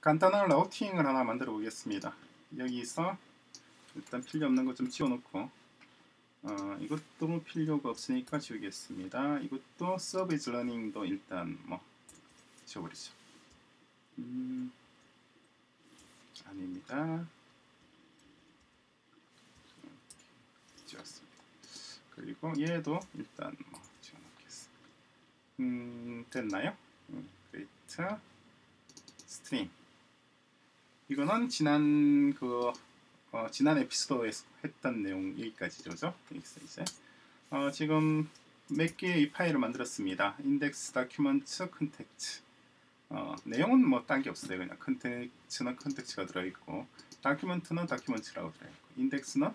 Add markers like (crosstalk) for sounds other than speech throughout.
간단한 라우팅을 하나 만들어 보겠습니다. 여기서 일단 필요 없는 것 좀 지워놓고 어, 이것도 필요가 없으니까 지우겠습니다. 이것도 서비스 러닝도 일단 뭐 지워버리죠. 음, 아닙니다. 지웠습니다. 그리고 얘도 일단 뭐 지워놓겠습니다. 음, 됐나요? 음, 그래 이거는 지난 그 어, 지난 에피소드에서 했던 내용 여기까지죠. 이제 어, 지금 몇 개의 이 파일을 만들었습니다. 인덱스 document contact 어, 내용은 뭐 딴 게 없어요. 그냥 contact는 contact가 들어있고 document는 document라고 들어있고 인덱스는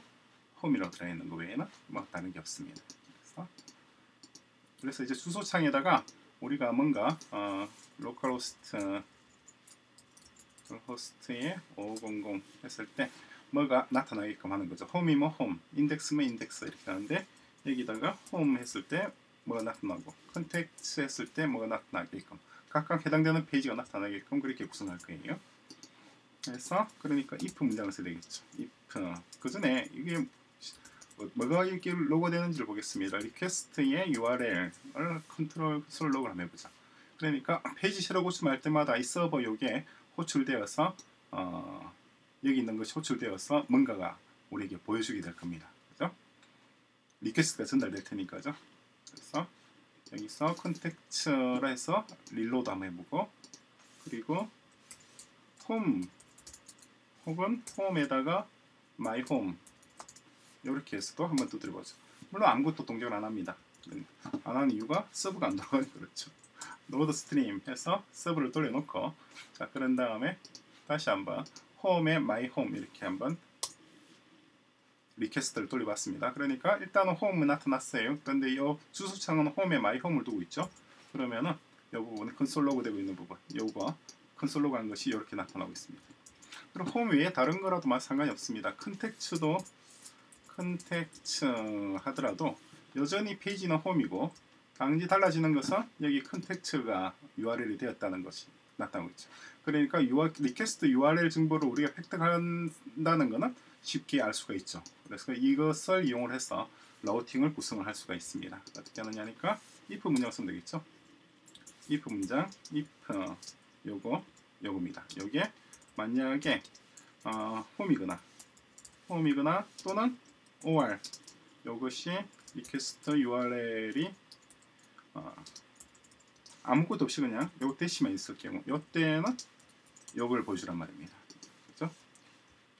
홈이라고 들어있는 거 외에는 뭐 다른 게 없습니다. 그래서, 그래서 이제 주소창에다가 우리가 뭔가 어, localhost host에 5500 했을 때 뭐가 나타나게끔 하는 거죠. 홈이면 홈, 인덱스면 인덱스 이렇게 하는데 여기다가 홈 했을 때 뭐가 나타나고 contacts 했을 때 뭐가 나타나게끔 각각 해당되는 페이지가 나타나게끔 그렇게 구성할 거예요. 그래서 그러니까 if 문장을 써야 되겠죠. if 그 전에 이게 뭐가 이렇게 로고 되는지를 보겠습니다. request의 URL을 console log를 한번 해보자. 그러니까 페이지 새로 고침할 때마다 이 서버 요게 호출되어서 어, 여기 있는 것이 호출되어서 뭔가가 우리에게 보여주게 될 겁니다. 그죠? request가 전달될 테니까죠. 그래서 여기서 contacts라 해서 reload 한번 해보고 그리고 홈 혹은 홈에다가 my home 이렇게 해서도 한번 두드려보죠. 물론 아무것도 동작을 안 합니다. 안 하는 이유가 서버가 안 돌아가니 그렇죠. node stream 해서 서버를 돌려놓고 자 그런 다음에 다시 한번 홈에 my home 이렇게 한번 request를 돌려봤습니다. 그러니까 일단은 홈은 나타났어요. 그런데 이 주소창은 홈에 my home을 두고 있죠. 그러면은 이 부분 console log 되고 있는 부분 요거 console log 한 것이 이렇게 나타나고 있습니다. 그럼 홈 외에 다른 거라도 상관이 없습니다. contacts도 contacts 하더라도 여전히 페이지는 홈이고 단지 달라지는 것은 여기 contacts가 URL이 되었다는 것이 나타나고 있죠. 그러니까 request URL 정보를 우리가 획득한다는 것은 쉽게 알 수가 있죠. 그래서 이것을 이용을 해서 routing을 구성을 할 수가 있습니다. 어떻게 하느냐니까 if 문장을 쓰면 되겠죠. if 문장 if 요거 요겁니다. 요게 만약에 어, 홈이거나 홈이거나 또는 or 요것이 request URL이 어, 아무것도 없이 그냥 요 대시만 있을 경우 요때는 요걸 보여주란 말입니다. 그죠?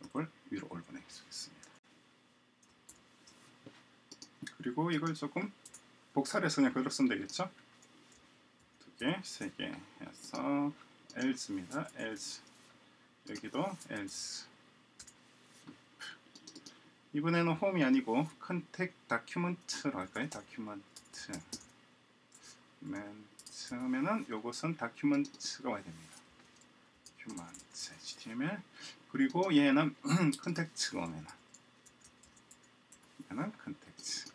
요걸 위로 올려보내겠습니다. 그리고 이걸 조금 복사를 해서 그냥 그대로 쓰면 되겠죠? 두 개, 세 개 해서 else입니다. else 여기도 else 이번에는 홈이 아니고 contact document로 할까요? document 맨처음에는 요것은 document가 와야 됩니다. 다큐멘트 HTML 그리고 얘는 (clears throat) 컨텍츠가 오면 얘는 컨텍츠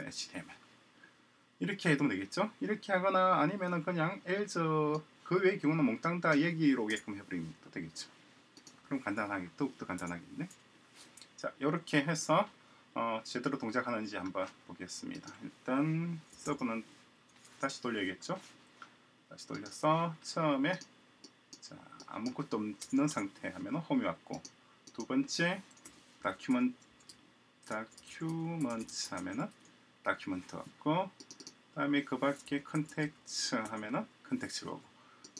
HTML 이렇게 해도 되겠죠? 이렇게 하거나 아니면은 그냥 else 그 외의 경우는 몽땅 다 얘기로 오게끔 해버리면 또 되겠죠. 그럼 간단하게 더욱더 간단하겠네. 자 이렇게 해서 어, 제대로 동작하는지 한번 보겠습니다. 일단 서브는 다시 돌려야겠죠. 다시 돌려서 처음에 자, 아무것도 없는 상태 하면 홈이 왔고 두 번째 docum- document 하면은 document 왔고 다음에 그 밖에 contacts 하면은 contacts가 오고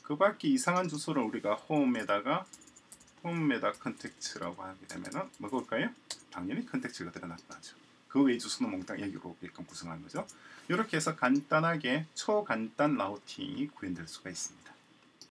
그 밖에 이상한 주소를 우리가 홈에다가 홈에다 contacts라고 하게 되면은 뭐가 올까요? 당연히 contacts가 드러나타나죠. 그 외의 주소는 몽땅 여기로 오게끔 구성한 거죠. 이렇게 해서 간단하게 초간단 라우팅이 구현될 수가 있습니다.